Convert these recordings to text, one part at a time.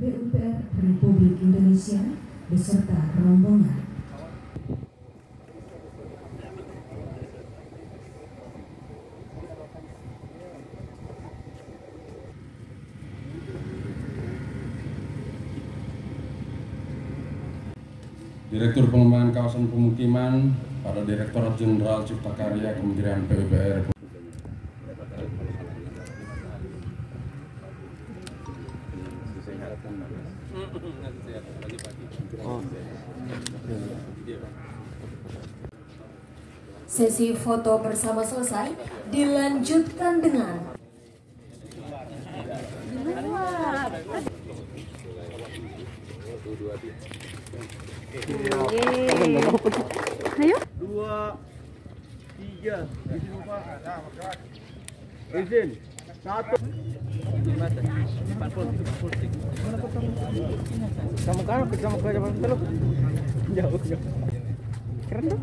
PUPR Republik Indonesia beserta rombongan. Direktur Pengembangan Kawasan Pemukiman pada Direktorat Jenderal Cipta Karya Kementerian PUPR Sesi foto bersama selesai dilanjutkan dengan Ayo. dua tiga izin lupa izin satu kamu kan kamu ke jalan dulu jauh keren tuh.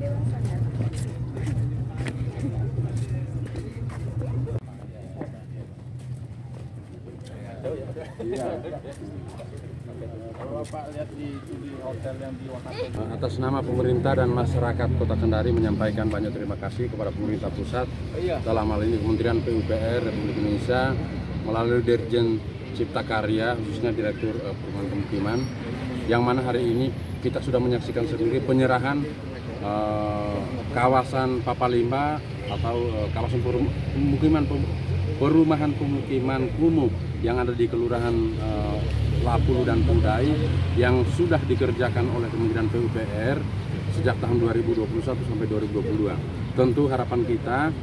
Atas nama pemerintah dan masyarakat Kota Kendari menyampaikan banyak terima kasih kepada pemerintah pusat dalam hal ini Kementerian PUPR Republik Indonesia melalui Dirjen Cipta Karya khususnya Direktur eh, Perumahan Pemukiman yang mana hari ini kita sudah menyaksikan sendiri penyerahan eh, kawasan Papalima atau eh, kawasan pemukiman pem- perumahan pemukiman kumuh yang ada di Kelurahan eh, Lapulu dan Pudai yang sudah dikerjakan oleh Kementerian PUPR sejak tahun 2021 sampai 2022. Tentu harapan kita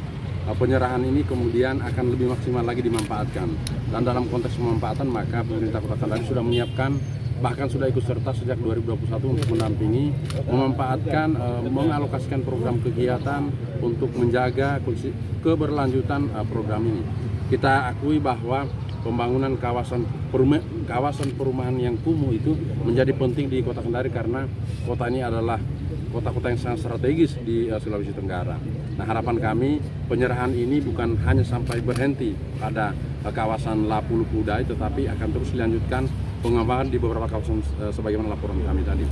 penyerahan ini kemudian akan lebih maksimal lagi dimanfaatkan. Dan dalam konteks pemanfaatan maka pemerintah Kota Kendari sudah menyiapkan bahkan sudah ikut serta sejak 2021 untuk mendampingi, memanfaatkan, eh, mengalokasikan program kegiatan untuk menjaga keberlanjutan eh, program ini. Kita akui bahwa pembangunan kawasan kawasan perumahan yang kumuh itu menjadi penting di Kota Kendari karena kota ini adalah kota-kota yang sangat strategis di eh, Sulawesi Tenggara. Nah harapan kami penyerahan ini bukan hanya sampai berhenti pada kawasan Lapulu Kudai tetapi akan terus dilanjutkan pengembangan di beberapa kawasan eh, sebagaimana laporan kami tadi.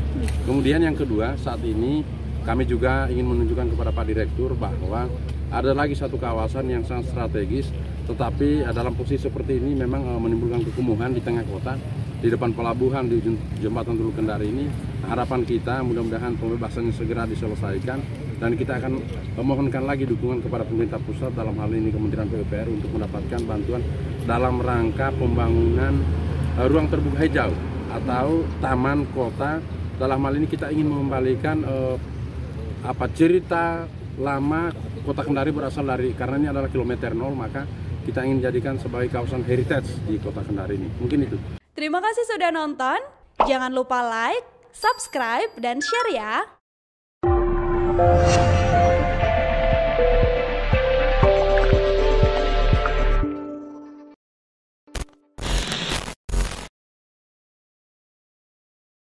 Kemudian yang kedua saat ini kami juga ingin menunjukkan kepada Pak Direktur bahwa ada lagi satu kawasan yang sangat strategis tetapi eh, dalam posisi seperti ini memang eh, menimbulkan kekumuhan di tengah kota di depan pelabuhan di jembatan Tulu Kendari ini harapan kita mudah-mudahan pembebasannya segera diselesaikan dan kita akan memohonkan lagi dukungan kepada pemerintah pusat dalam hal ini Kementerian PUPR untuk mendapatkan bantuan dalam rangka pembangunan eh, ruang terbuka hijau atau taman kota dalam hal ini kita ingin mengembalikan eh, apa cerita lama kota Kendari berasal dari karena ini adalah kilometer nol maka kita ingin jadikan sebagai kawasan heritage di kota Kendari ini mungkin itu Terima kasih sudah nonton. Jangan lupa like, subscribe, dan share ya. Thank you.